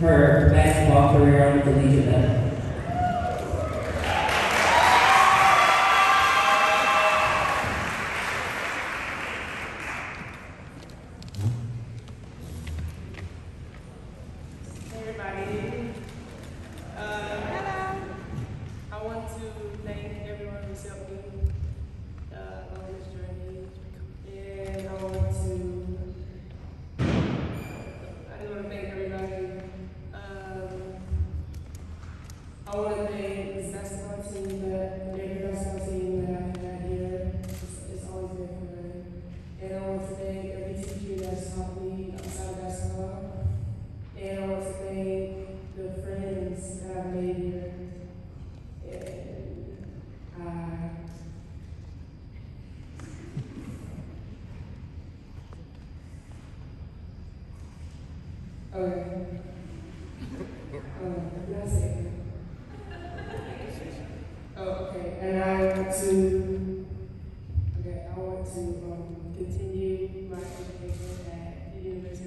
her basketball career on the collegiate level. Uh, hello. I want to thank everyone who's helped me uh, I want to. I want to thank everybody. Um, I want to thank the basketball team every basketball team that I've had here. It's, always been fun, and I want to thank every teacher that's taught me outside of basketball. And I want to thank the friends that I've made here. And I. Okay. Um, it? To. Okay, I want to um, continue my education at the University.